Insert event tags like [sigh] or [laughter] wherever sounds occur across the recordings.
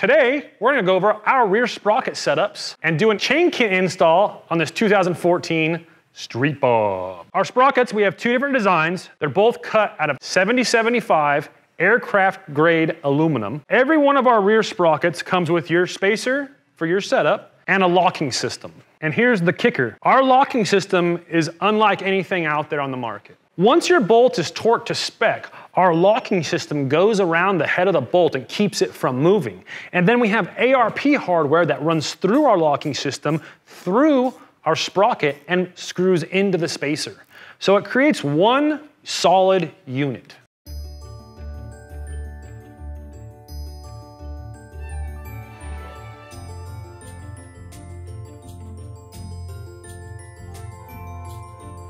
Today, we're gonna go over our rear sprocket setups and do a chain kit install on this 2014 Street Bob. Our sprockets, we have two different designs. They're both cut out of 7075 aircraft grade aluminum. Every one of our rear sprockets comes with your spacer for your setup and a locking system. And here's the kicker. Our locking system is unlike anything out there on the market. Once your bolt is torqued to spec, our locking system goes around the head of the bolt and keeps it from moving. And then we have ARP hardware that runs through our locking system, through our sprocket, and screws into the spacer. So it creates one solid unit.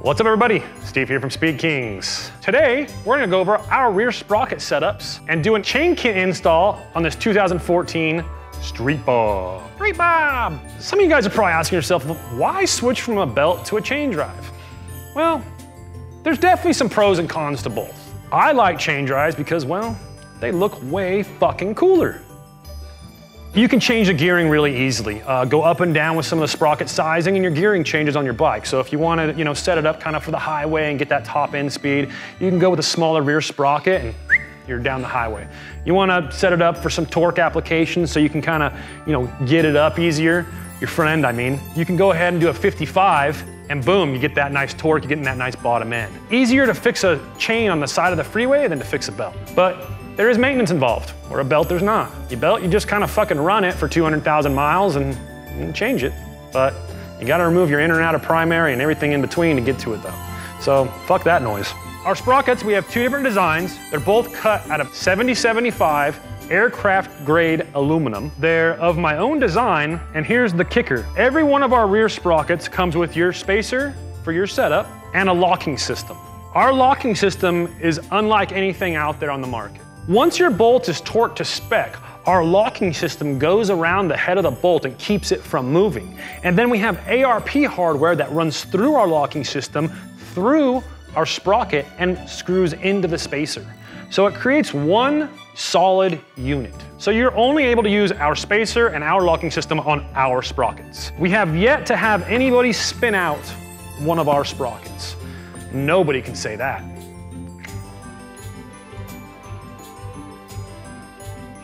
What's up everybody? Steve here from Speed Kings. Today, we're gonna go over our rear sprocket setups and do a chain kit install on this 2014 Street Bob. Street Bob! Some of you guys are probably asking yourself, why switch from a belt to a chain drive? Well, there's definitely some pros and cons to both. I like chain drives because, well, they look way fucking cooler. You can change the gearing really easily. Uh, go up and down with some of the sprocket sizing and your gearing changes on your bike. So if you want to you know, set it up kind of for the highway and get that top end speed, you can go with a smaller rear sprocket and you're down the highway. You want to set it up for some torque applications so you can kind of you know, get it up easier, your front end I mean. You can go ahead and do a 55 and boom, you get that nice torque, you're getting that nice bottom end. Easier to fix a chain on the side of the freeway than to fix a belt. But there is maintenance involved, or a belt there's not. You belt, you just kind of fucking run it for 200,000 miles and, and change it. But you gotta remove your inner and outer primary and everything in between to get to it though. So fuck that noise. Our sprockets, we have two different designs. They're both cut out of 7075 aircraft grade aluminum. They're of my own design, and here's the kicker. Every one of our rear sprockets comes with your spacer for your setup and a locking system. Our locking system is unlike anything out there on the market. Once your bolt is torqued to spec, our locking system goes around the head of the bolt and keeps it from moving. And then we have ARP hardware that runs through our locking system, through our sprocket, and screws into the spacer. So it creates one solid unit. So you're only able to use our spacer and our locking system on our sprockets. We have yet to have anybody spin out one of our sprockets. Nobody can say that.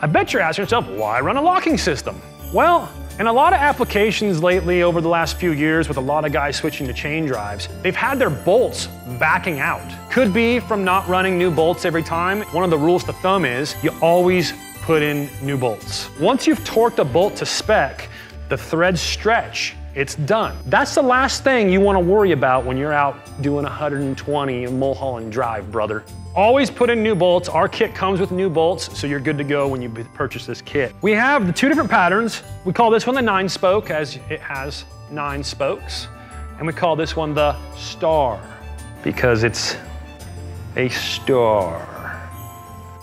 I bet you're asking yourself, why run a locking system? Well, in a lot of applications lately over the last few years with a lot of guys switching to chain drives, they've had their bolts backing out. Could be from not running new bolts every time. One of the rules to thumb is you always put in new bolts. Once you've torqued a bolt to spec, the threads stretch it's done. That's the last thing you wanna worry about when you're out doing 120 in Mulholland Drive, brother. Always put in new bolts. Our kit comes with new bolts, so you're good to go when you purchase this kit. We have the two different patterns. We call this one the nine spoke, as it has nine spokes. And we call this one the star, because it's a star.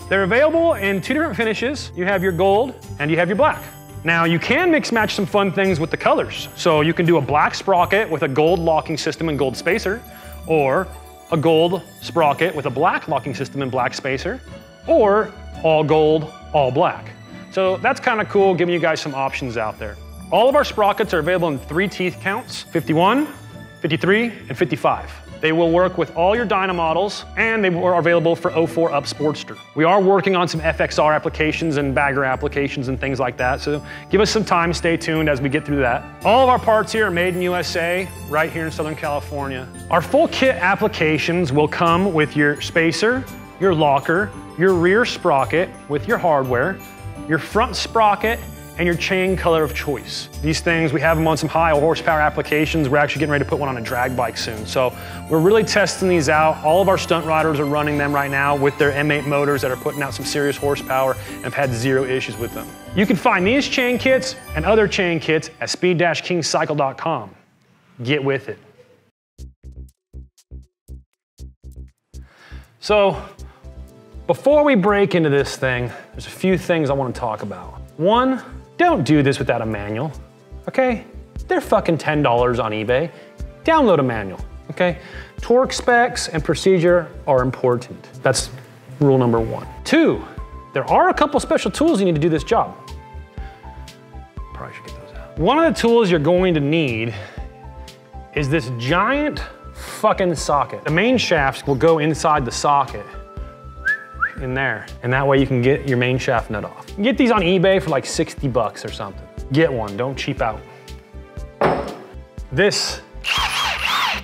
They're available in two different finishes. You have your gold and you have your black. Now you can mix match some fun things with the colors. So you can do a black sprocket with a gold locking system and gold spacer, or a gold sprocket with a black locking system and black spacer, or all gold, all black. So that's kind of cool, giving you guys some options out there. All of our sprockets are available in three teeth counts, 51, 53, and 55. They will work with all your Dyna models, and they are available for 04 Up Sportster. We are working on some FXR applications and bagger applications and things like that, so give us some time, stay tuned as we get through that. All of our parts here are made in USA, right here in Southern California. Our full kit applications will come with your spacer, your locker, your rear sprocket with your hardware, your front sprocket, and your chain color of choice. These things, we have them on some high horsepower applications. We're actually getting ready to put one on a drag bike soon. So we're really testing these out. All of our stunt riders are running them right now with their M8 motors that are putting out some serious horsepower and have had zero issues with them. You can find these chain kits and other chain kits at speed-kingcycle.com. Get with it. So before we break into this thing, there's a few things I want to talk about. One, don't do this without a manual, okay? They're fucking $10 on eBay. Download a manual, okay? Torque specs and procedure are important. That's rule number one. Two, there are a couple special tools you need to do this job. Probably should get those out. One of the tools you're going to need is this giant fucking socket. The main shafts will go inside the socket in there. And that way you can get your main shaft nut off. get these on eBay for like 60 bucks or something. Get one, don't cheap out. This,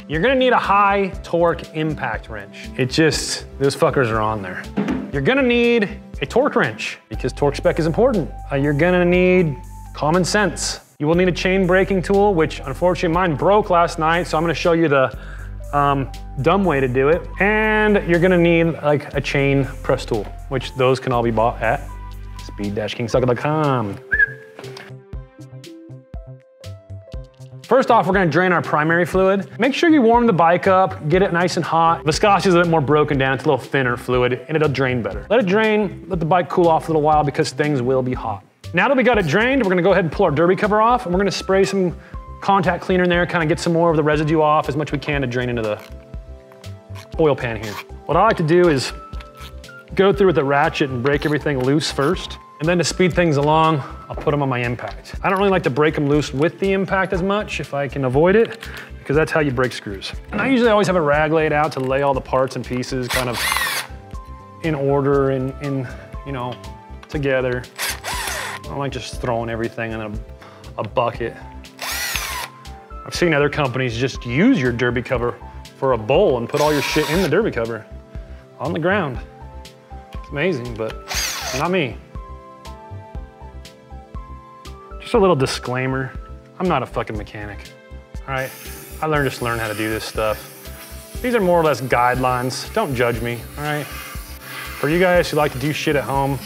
you're gonna need a high torque impact wrench. It just, those fuckers are on there. You're gonna need a torque wrench because torque spec is important. Uh, you're gonna need common sense. You will need a chain braking tool, which unfortunately mine broke last night, so I'm gonna show you the um, dumb way to do it. And you're gonna need like a chain press tool, which those can all be bought at speed-kingscycle.com. First off, we're gonna drain our primary fluid. Make sure you warm the bike up, get it nice and hot. Viscosity is a bit more broken down, it's a little thinner fluid, and it'll drain better. Let it drain, let the bike cool off a little while because things will be hot. Now that we got it drained, we're gonna go ahead and pull our derby cover off, and we're gonna spray some contact cleaner in there, kind of get some more of the residue off as much we can to drain into the oil pan here. What I like to do is go through with the ratchet and break everything loose first. And then to speed things along, I'll put them on my impact. I don't really like to break them loose with the impact as much if I can avoid it, because that's how you break screws. And I usually always have a rag laid out to lay all the parts and pieces kind of in order and in, you know, together. I don't like just throwing everything in a, a bucket. I've seen other companies just use your derby cover for a bowl and put all your shit in the derby cover on the ground. It's amazing, but not me. Just a little disclaimer. I'm not a fucking mechanic, all right? I learned just learn how to do this stuff. These are more or less guidelines. Don't judge me, all right? For you guys who like to do shit at home,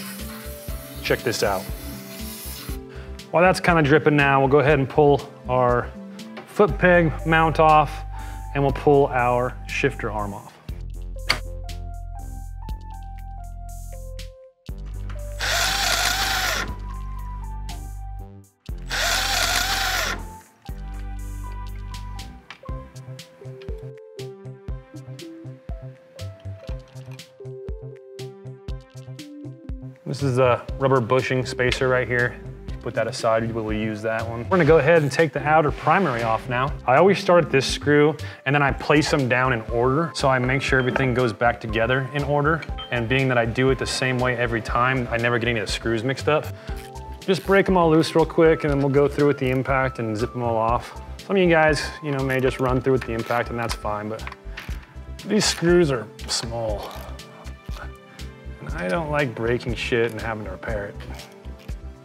check this out. While that's kind of dripping now, we'll go ahead and pull our foot peg mount off, and we'll pull our shifter arm off. This is a rubber bushing spacer right here put that aside, we will use that one. We're gonna go ahead and take the outer primary off now. I always start this screw and then I place them down in order so I make sure everything goes back together in order. And being that I do it the same way every time, I never get any of the screws mixed up. Just break them all loose real quick and then we'll go through with the impact and zip them all off. Some of you guys, you know, may just run through with the impact and that's fine, but these screws are small. And I don't like breaking shit and having to repair it.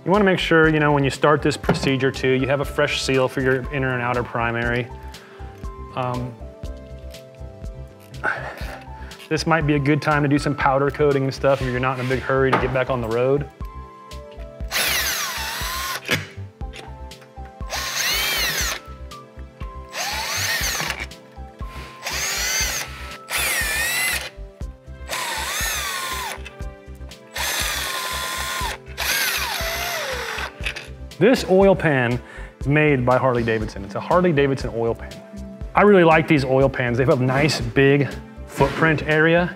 You wanna make sure, you know, when you start this procedure too, you have a fresh seal for your inner and outer primary. Um, [sighs] this might be a good time to do some powder coating and stuff if you're not in a big hurry to get back on the road. This oil pan is made by Harley Davidson. It's a Harley Davidson oil pan. I really like these oil pans. They have a nice big footprint area.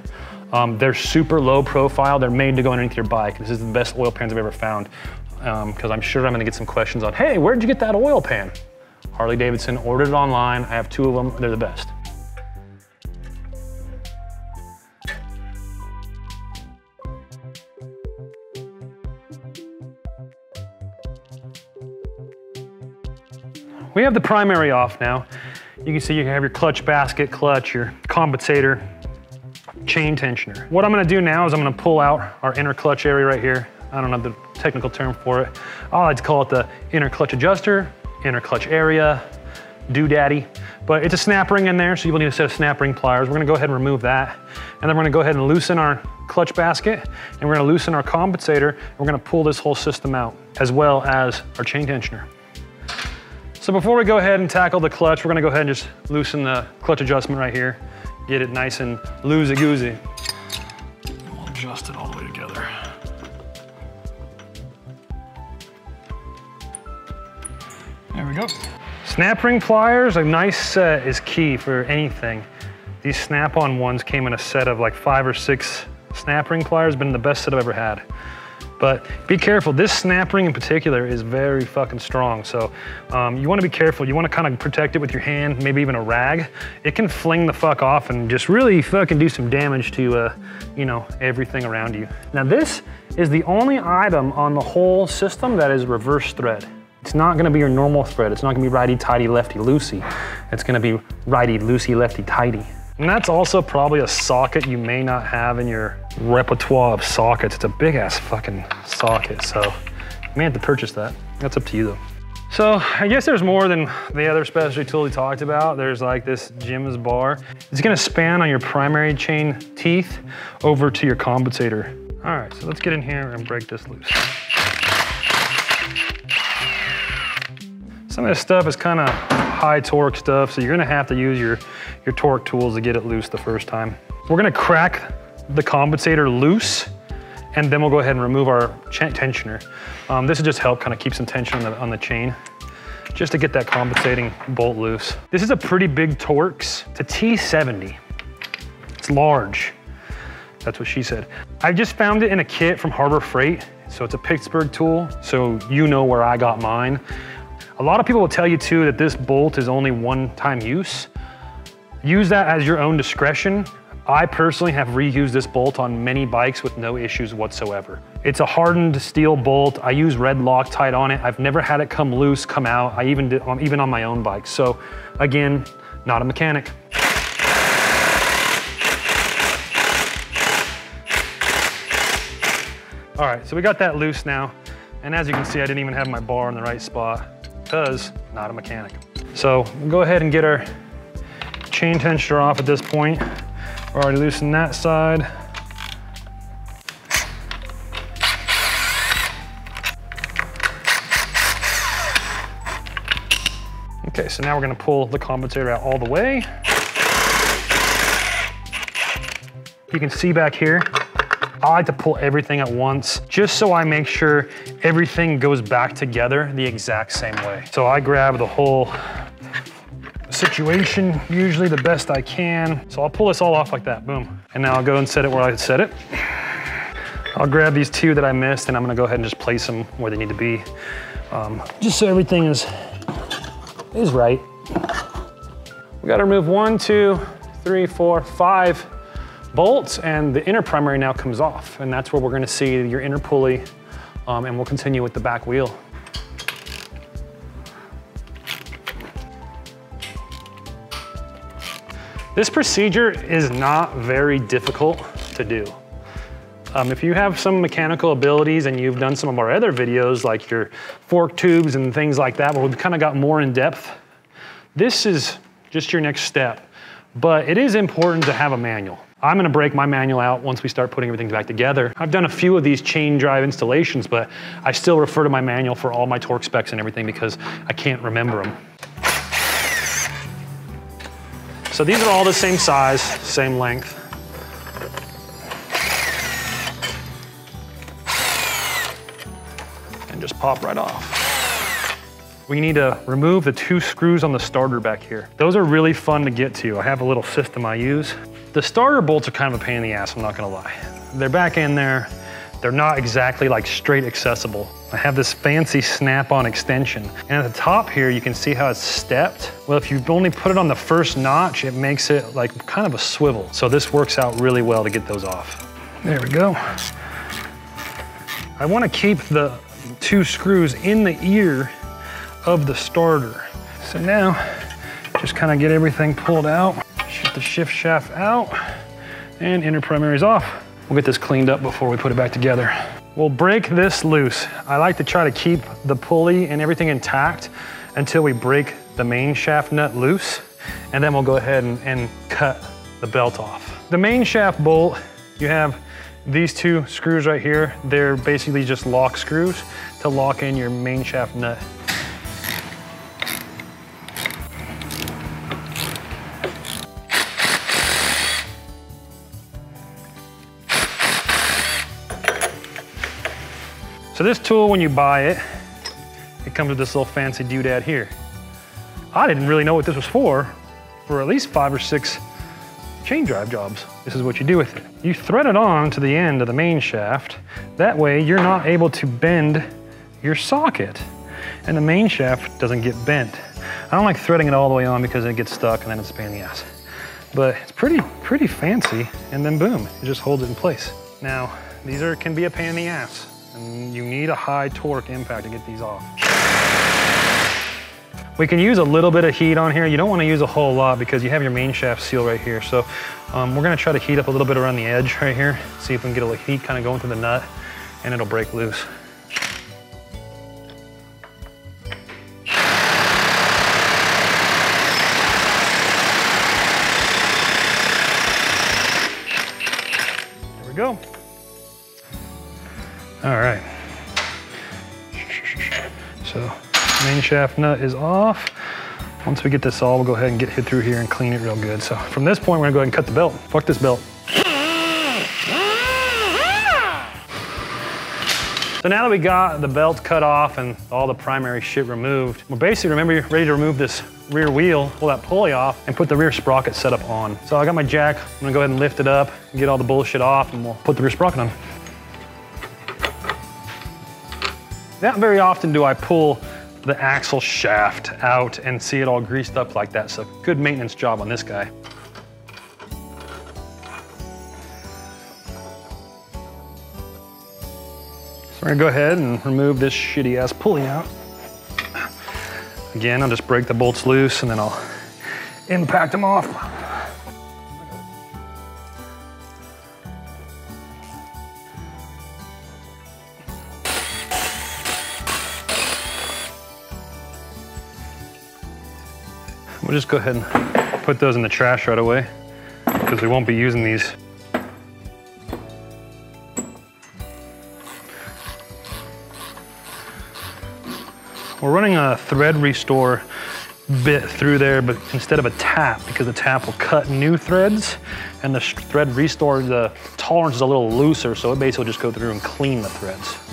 Um, they're super low profile. They're made to go underneath your bike. This is the best oil pans I've ever found because um, I'm sure I'm gonna get some questions on, hey, where'd you get that oil pan? Harley Davidson, ordered it online. I have two of them, they're the best. We have the primary off now. You can see you can have your clutch basket, clutch, your compensator, chain tensioner. What I'm gonna do now is I'm gonna pull out our inner clutch area right here. I don't know the technical term for it. I like to call it the inner clutch adjuster, inner clutch area, doodaddy. But it's a snap ring in there, so you will need a set of snap ring pliers. We're gonna go ahead and remove that. And then we're gonna go ahead and loosen our clutch basket, and we're gonna loosen our compensator, and we're gonna pull this whole system out, as well as our chain tensioner. So before we go ahead and tackle the clutch, we're gonna go ahead and just loosen the clutch adjustment right here. Get it nice and loosey-goosey. We'll adjust it all the way together. There we go. Snap ring pliers, a nice set is key for anything. These snap-on ones came in a set of like five or six snap ring pliers, been the best set I've ever had. But be careful, this snap ring in particular is very fucking strong. So um, you wanna be careful. You wanna kind of protect it with your hand, maybe even a rag. It can fling the fuck off and just really fucking do some damage to, uh, you know, everything around you. Now this is the only item on the whole system that is reverse thread. It's not gonna be your normal thread. It's not gonna be righty-tighty, lefty-loosey. It's gonna be righty-loosey, lefty-tighty. And that's also probably a socket you may not have in your repertoire of sockets. It's a big ass fucking socket, so you may have to purchase that. That's up to you though. So I guess there's more than the other specialty tool we talked about. There's like this Jim's bar. It's gonna span on your primary chain teeth over to your compensator. All right, so let's get in here and break this loose. Some of this stuff is kind of high torque stuff, so you're gonna have to use your, your torque tools to get it loose the first time. We're gonna crack the compensator loose, and then we'll go ahead and remove our tensioner. Um, this will just help kind of keep some tension on the, on the chain, just to get that compensating bolt loose. This is a pretty big Torx. It's a T70. It's large. That's what she said. I just found it in a kit from Harbor Freight. So it's a Pittsburgh tool, so you know where I got mine. A lot of people will tell you too that this bolt is only one-time use. Use that as your own discretion. I personally have reused this bolt on many bikes with no issues whatsoever. It's a hardened steel bolt. I use red Loctite on it. I've never had it come loose, come out. I even did, even on my own bike. So again, not a mechanic. All right, so we got that loose now. And as you can see, I didn't even have my bar in the right spot because not a mechanic. So we'll go ahead and get our chain tensioner off at this point. We're already loosened that side. Okay, so now we're gonna pull the compensator out all the way. You can see back here, I like to pull everything at once just so I make sure everything goes back together the exact same way. So I grab the whole situation usually the best I can. So I'll pull this all off like that, boom. And now I'll go and set it where I set it. I'll grab these two that I missed and I'm gonna go ahead and just place them where they need to be. Um, just so everything is, is right. We gotta remove one, two, three, four, five bolts and the inner primary now comes off. And that's where we're gonna see your inner pulley um, and we'll continue with the back wheel. This procedure is not very difficult to do. Um, if you have some mechanical abilities and you've done some of our other videos like your fork tubes and things like that where we've kind of got more in depth, this is just your next step. But it is important to have a manual. I'm gonna break my manual out once we start putting everything back together. I've done a few of these chain drive installations, but I still refer to my manual for all my torque specs and everything because I can't remember them. So these are all the same size, same length. And just pop right off. We need to remove the two screws on the starter back here. Those are really fun to get to. I have a little system I use. The starter bolts are kind of a pain in the ass, I'm not gonna lie. They're back in there. They're not exactly like straight accessible. I have this fancy snap-on extension. And at the top here, you can see how it's stepped. Well, if you only put it on the first notch, it makes it like kind of a swivel. So this works out really well to get those off. There we go. I wanna keep the two screws in the ear of the starter. So now, just kind of get everything pulled out the shift shaft out and inner primaries off. We'll get this cleaned up before we put it back together. We'll break this loose. I like to try to keep the pulley and everything intact until we break the main shaft nut loose, and then we'll go ahead and, and cut the belt off. The main shaft bolt, you have these two screws right here. They're basically just lock screws to lock in your main shaft nut. So this tool, when you buy it, it comes with this little fancy doodad here. I didn't really know what this was for for at least five or six chain drive jobs. This is what you do with it. You thread it on to the end of the main shaft. That way you're not able to bend your socket and the main shaft doesn't get bent. I don't like threading it all the way on because it gets stuck and then it's a pain in the ass. But it's pretty, pretty fancy and then boom, it just holds it in place. Now, these are can be a pain in the ass and you need a high torque impact to get these off. We can use a little bit of heat on here. You don't want to use a whole lot because you have your main shaft seal right here. So um, we're going to try to heat up a little bit around the edge right here. See if we can get a little heat kind of going through the nut and it'll break loose. There we go. All right. So main shaft nut is off. Once we get this all, we'll go ahead and get hit through here and clean it real good. So from this point, we're gonna go ahead and cut the belt. Fuck this belt. So now that we got the belt cut off and all the primary shit removed, we're basically, remember, you're ready to remove this rear wheel, pull that pulley off, and put the rear sprocket setup on. So I got my jack, I'm gonna go ahead and lift it up, get all the bullshit off, and we'll put the rear sprocket on. Not very often do I pull the axle shaft out and see it all greased up like that. So good maintenance job on this guy. So we're gonna go ahead and remove this shitty ass pulley out. Again, I'll just break the bolts loose and then I'll impact them off. We'll just go ahead and put those in the trash right away because we won't be using these. We're running a thread restore bit through there, but instead of a tap, because the tap will cut new threads, and the thread restore, the tolerance is a little looser, so it basically will just go through and clean the threads.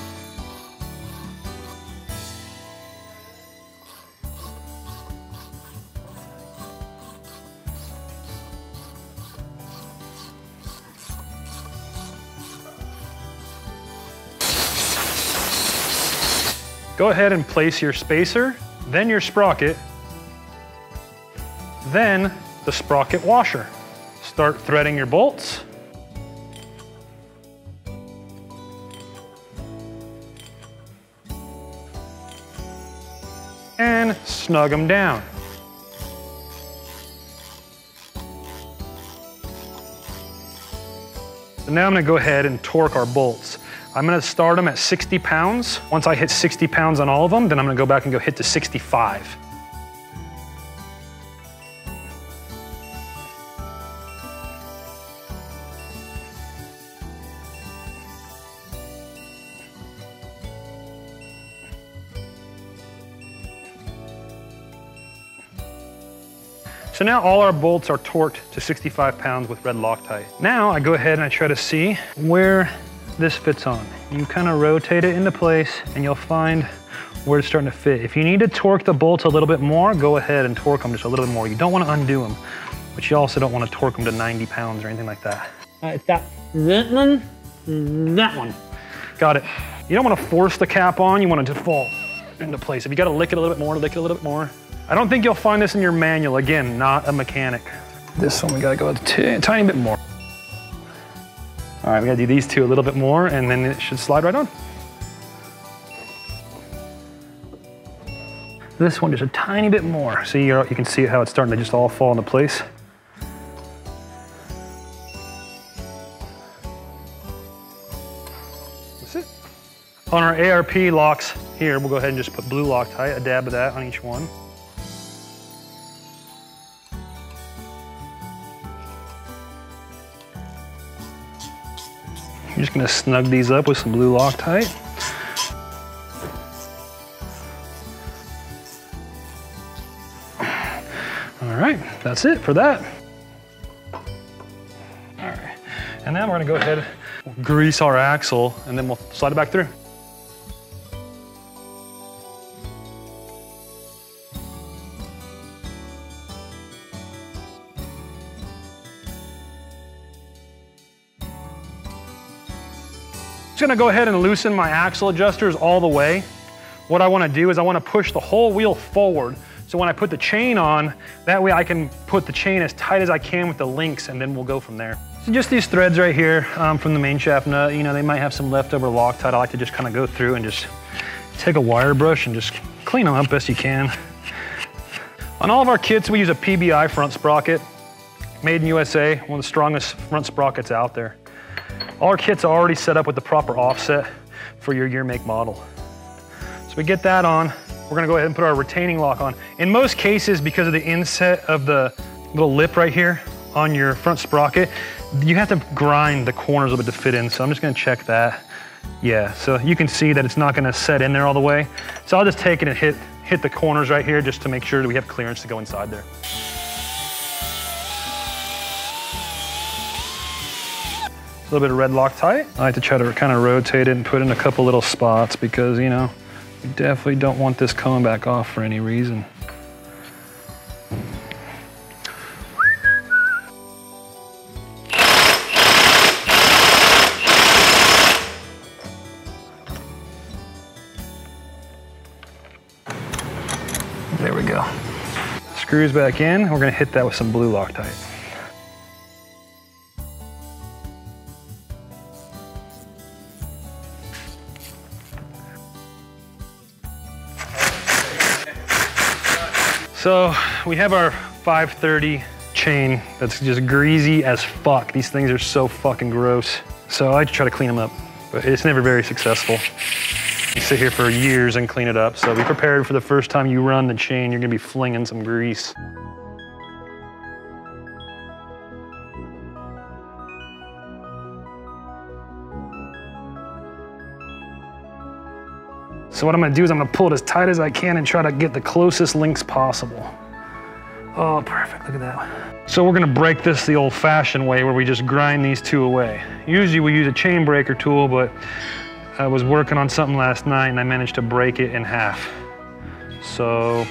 Go ahead and place your spacer, then your sprocket, then the sprocket washer. Start threading your bolts. And snug them down. So now I'm gonna go ahead and torque our bolts. I'm gonna start them at 60 pounds. Once I hit 60 pounds on all of them, then I'm gonna go back and go hit to 65. So now all our bolts are torqued to 65 pounds with red Loctite. Now I go ahead and I try to see where this fits on. You kind of rotate it into place and you'll find where it's starting to fit. If you need to torque the bolts a little bit more, go ahead and torque them just a little bit more. You don't want to undo them, but you also don't want to torque them to 90 pounds or anything like that. All right, that, that one, that one. Got it. You don't want to force the cap on, you want it to fall into place. If you got to lick it a little bit more, lick it a little bit more. I don't think you'll find this in your manual. Again, not a mechanic. This one, we gotta go a tiny bit more. All right, we gotta do these two a little bit more and then it should slide right on. This one just a tiny bit more. See, you can see how it's starting to just all fall into place. That's it. On our ARP locks here, we'll go ahead and just put blue Loctite, a dab of that on each one. I'm just gonna snug these up with some blue Loctite. All right, that's it for that. All right, and then we're gonna go ahead, grease our axle, and then we'll slide it back through. Gonna go ahead and loosen my axle adjusters all the way. What I wanna do is I wanna push the whole wheel forward so when I put the chain on, that way I can put the chain as tight as I can with the links and then we'll go from there. So just these threads right here um, from the main shaft nut, you know, they might have some leftover Loctite. I like to just kind of go through and just take a wire brush and just clean them up best you can. On all of our kits, we use a PBI front sprocket, made in USA, one of the strongest front sprockets out there. All our kits are already set up with the proper offset for your year, make, model. So we get that on. We're gonna go ahead and put our retaining lock on. In most cases, because of the inset of the little lip right here on your front sprocket, you have to grind the corners a bit to fit in. So I'm just gonna check that. Yeah, so you can see that it's not gonna set in there all the way. So I'll just take it and hit, hit the corners right here just to make sure that we have clearance to go inside there. Little bit of red Loctite. I like to try to kind of rotate it and put in a couple little spots because, you know, we definitely don't want this coming back off for any reason. There we go. Screws back in. We're gonna hit that with some blue Loctite. So we have our 530 chain that's just greasy as fuck. These things are so fucking gross. So I try to clean them up, but it's never very successful. You sit here for years and clean it up. So be prepared for the first time you run the chain, you're gonna be flinging some grease. So what I'm gonna do is I'm gonna pull it as tight as I can and try to get the closest links possible. Oh, perfect, look at that. So we're gonna break this the old fashioned way where we just grind these two away. Usually we use a chain breaker tool, but I was working on something last night and I managed to break it in half. So,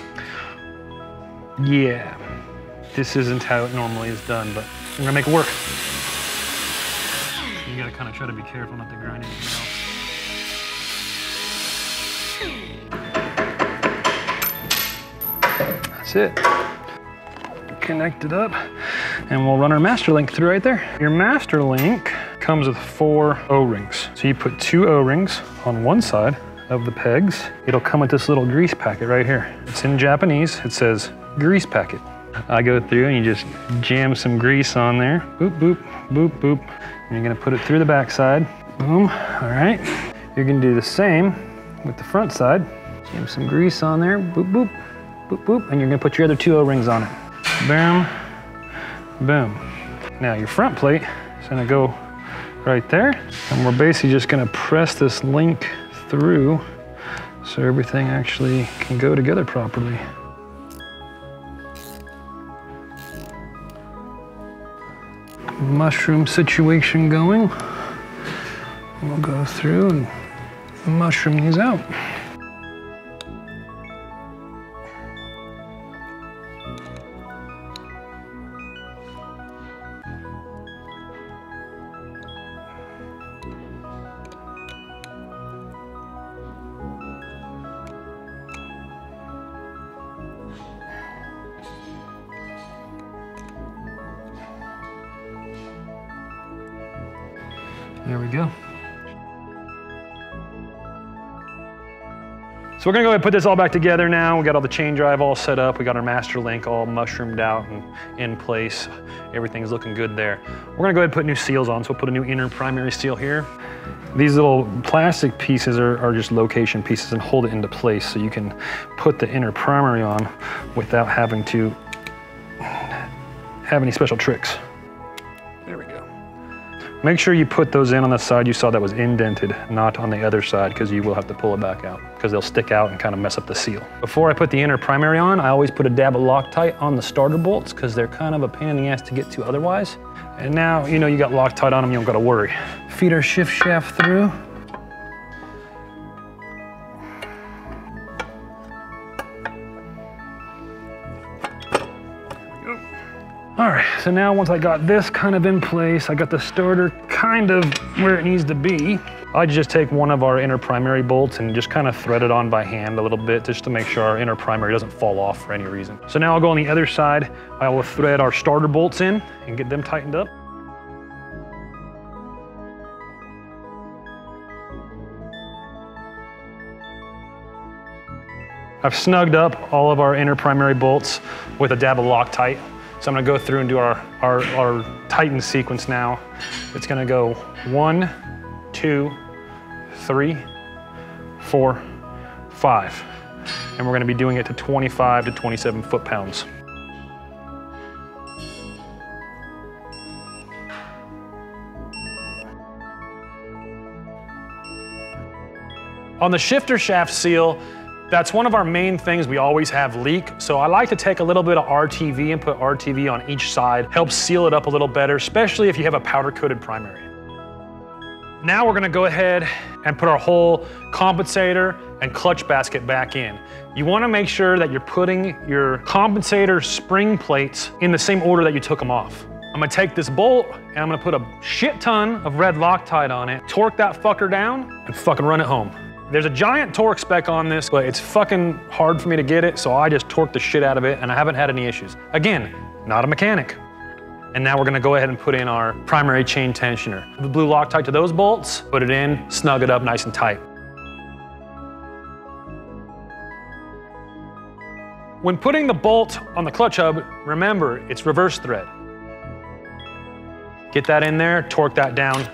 yeah, this isn't how it normally is done, but I'm gonna make it work. You gotta kind of try to be careful not to grind anything else. That's it. Connect it up and we'll run our master link through right there. Your master link comes with four O-rings. So you put two O-rings on one side of the pegs. It'll come with this little grease packet right here. It's in Japanese. It says grease packet. I go through and you just jam some grease on there. Boop, boop, boop, boop. And you're gonna put it through the back side. Boom, all right. You're gonna do the same with the front side. Jam some grease on there, boop, boop, boop, boop. And you're gonna put your other two O-rings on it. Boom, boom. Now your front plate is gonna go right there. And we're basically just gonna press this link through so everything actually can go together properly. Mushroom situation going. We'll go through and mushroom these out. So we're gonna go ahead and put this all back together now. We got all the chain drive all set up. We got our master link all mushroomed out and in place. Everything's looking good there. We're gonna go ahead and put new seals on. So we'll put a new inner primary seal here. These little plastic pieces are, are just location pieces and hold it into place so you can put the inner primary on without having to have any special tricks. Make sure you put those in on the side you saw that was indented, not on the other side, because you will have to pull it back out, because they'll stick out and kind of mess up the seal. Before I put the inner primary on, I always put a dab of Loctite on the starter bolts, because they're kind of a pain in the ass to get to otherwise. And now, you know you got Loctite on them, you don't gotta worry. Feed our shift shaft through. All right, so now once I got this kind of in place, I got the starter kind of where it needs to be. I just take one of our inner primary bolts and just kind of thread it on by hand a little bit just to make sure our inner primary doesn't fall off for any reason. So now I'll go on the other side. I will thread our starter bolts in and get them tightened up. I've snugged up all of our inner primary bolts with a dab of Loctite. So I'm gonna go through and do our, our, our tighten sequence now. It's gonna go one, two, three, four, five. And we're gonna be doing it to 25 to 27 foot-pounds. On the shifter shaft seal, that's one of our main things we always have leak. So I like to take a little bit of RTV and put RTV on each side, helps seal it up a little better, especially if you have a powder coated primary. Now we're gonna go ahead and put our whole compensator and clutch basket back in. You wanna make sure that you're putting your compensator spring plates in the same order that you took them off. I'm gonna take this bolt and I'm gonna put a shit ton of red Loctite on it, torque that fucker down, and fucking run it home. There's a giant torque spec on this, but it's fucking hard for me to get it, so I just torque the shit out of it and I haven't had any issues. Again, not a mechanic. And now we're gonna go ahead and put in our primary chain tensioner. The blue Loctite to those bolts, put it in, snug it up nice and tight. When putting the bolt on the clutch hub, remember, it's reverse thread. Get that in there, torque that down,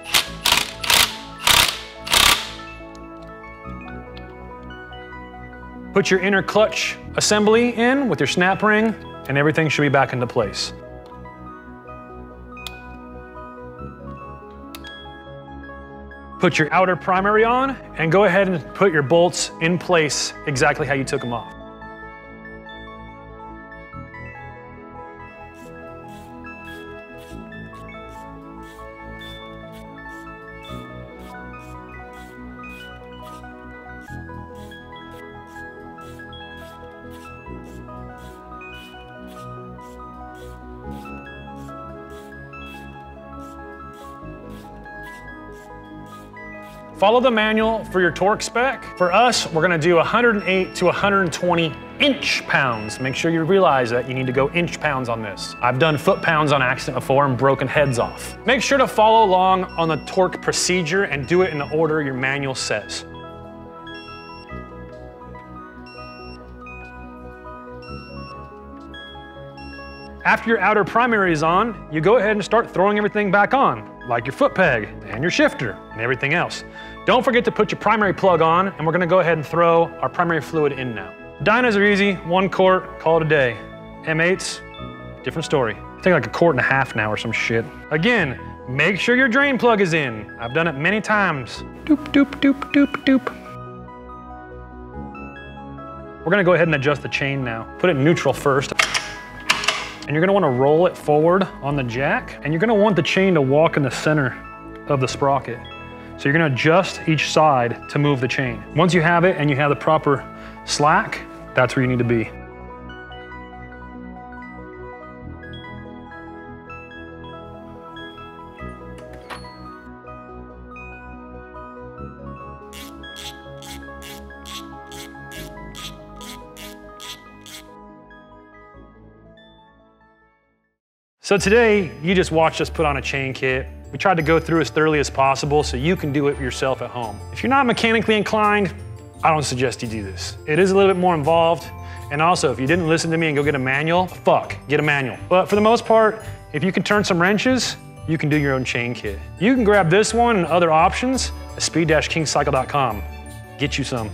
Put your inner clutch assembly in with your snap ring and everything should be back into place. Put your outer primary on and go ahead and put your bolts in place exactly how you took them off. Follow the manual for your torque spec. For us, we're gonna do 108 to 120 inch pounds. Make sure you realize that you need to go inch pounds on this. I've done foot pounds on accident before and broken heads off. Make sure to follow along on the torque procedure and do it in the order your manual says. After your outer primary is on, you go ahead and start throwing everything back on, like your foot peg and your shifter and everything else. Don't forget to put your primary plug on, and we're gonna go ahead and throw our primary fluid in now. Dynas are easy, one quart, call it a day. M8s, different story. Take like a quart and a half now or some shit. Again, make sure your drain plug is in. I've done it many times. Doop, doop, doop, doop, doop. We're gonna go ahead and adjust the chain now. Put it neutral first and you're gonna wanna roll it forward on the jack, and you're gonna want the chain to walk in the center of the sprocket. So you're gonna adjust each side to move the chain. Once you have it and you have the proper slack, that's where you need to be. So today, you just watched us put on a chain kit. We tried to go through as thoroughly as possible so you can do it yourself at home. If you're not mechanically inclined, I don't suggest you do this. It is a little bit more involved. And also, if you didn't listen to me and go get a manual, fuck, get a manual. But for the most part, if you can turn some wrenches, you can do your own chain kit. You can grab this one and other options at speed-kingcycle.com. Get you some.